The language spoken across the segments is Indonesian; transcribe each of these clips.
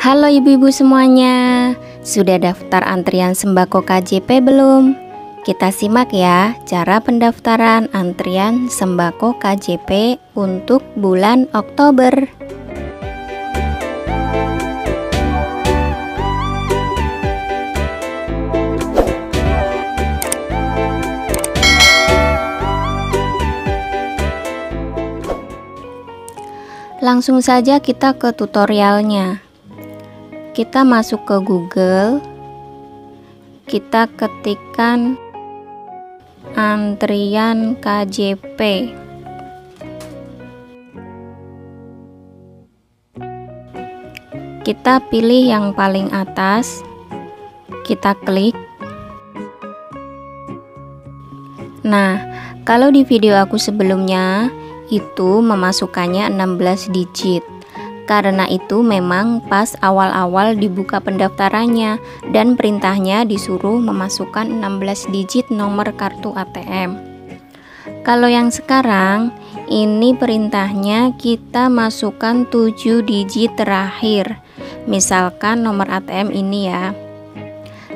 Halo ibu-ibu semuanya, sudah daftar antrian sembako KJP belum? Kita simak ya cara pendaftaran antrian sembako KJP untuk bulan Oktober. Langsung saja kita ke tutorialnya. Kita masuk ke Google. Kita ketikkan antrian KJP. Kita pilih yang paling atas. Kita klik. Nah, kalau di video aku sebelumnya itu memasukkannya 16 digit. Karena itu memang pas awal-awal dibuka pendaftarannya dan perintahnya disuruh memasukkan 16 digit nomor kartu ATM. Kalau yang sekarang ini perintahnya kita masukkan 7 digit terakhir. Misalkan nomor ATM ini ya.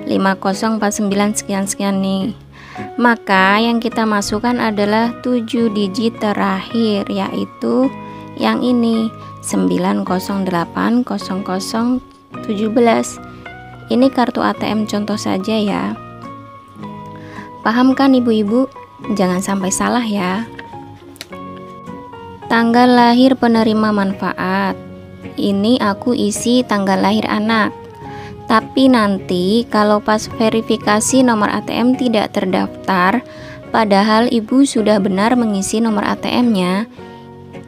5049 sekian-sekian nih maka yang kita masukkan adalah 7 digit terakhir yaitu yang ini 9080017 ini kartu ATM contoh saja ya. Paham kan ibu-ibu. Jangan sampai salah ya. Tanggal lahir penerima manfaat. Ini aku isi tanggal lahir anak. Tapi nanti kalau pas verifikasi nomor ATM tidak terdaftar, padahal ibu sudah benar mengisi nomor ATM-nya,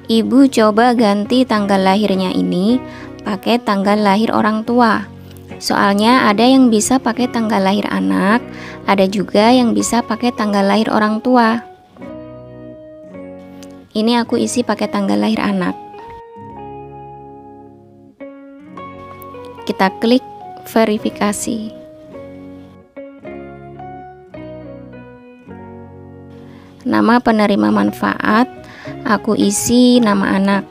ibu coba ganti tanggal lahirnya ini pakai tanggal lahir orang tua. Soalnya ada yang bisa pakai tanggal lahir anak, ada juga yang bisa pakai tanggal lahir orang tua. Ini aku isi pakai tanggal lahir anak. Kita klik verifikasi. Nama penerima manfaat, aku isi nama anak.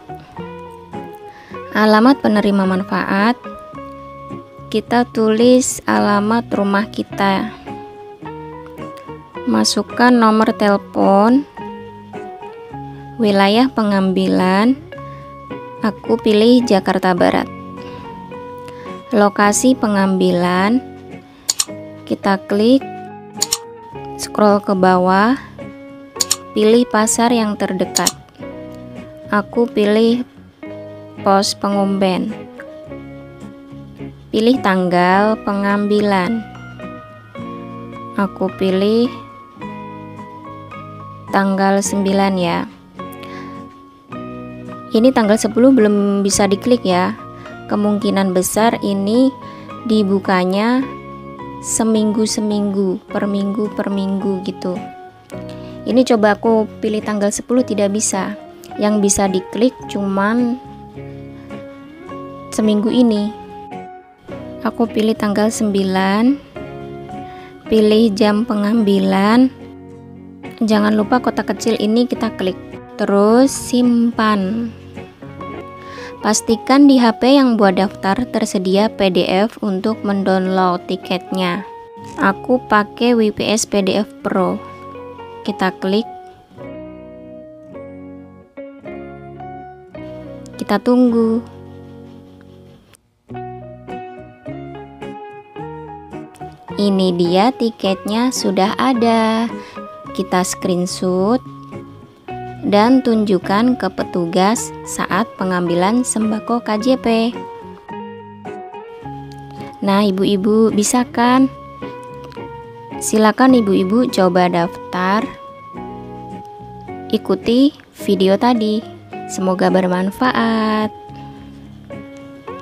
Alamat penerima manfaat, kita tulis alamat rumah kita. Masukkan nomor telepon, wilayah pengambilan, aku pilih Jakarta Barat. Lokasi pengambilan. Kita klik. Scroll ke bawah. Pilih pasar yang terdekat aku pilih pos pengumben pilih tanggal pengambilan aku pilih tanggal 9 ya ini tanggal 10 belum bisa diklik ya kemungkinan besar ini dibukanya seminggu-seminggu, per minggu per minggu gitu. Ini coba aku pilih tanggal 10 tidak bisa. Yang bisa diklik cuman seminggu ini. Aku pilih tanggal 9. Pilih jam pengambilan. Jangan lupa kotak kecil ini kita klik. Terus simpan. Pastikan di HP yang buat daftar tersedia PDF untuk mendownload tiketnya. Aku pakai WPS PDF Pro. Kita klik. Kita tunggu. Ini dia tiketnya sudah ada. Kita screenshot dan tunjukkan ke petugas saat pengambilan sembako KJP. Nah, ibu-ibu bisa kan? Silakan ibu-ibu coba daftar. Ikuti video tadi. Semoga bermanfaat.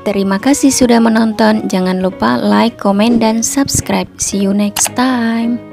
Terima kasih sudah menonton. Jangan lupa like, komen, dan subscribe. See you next time.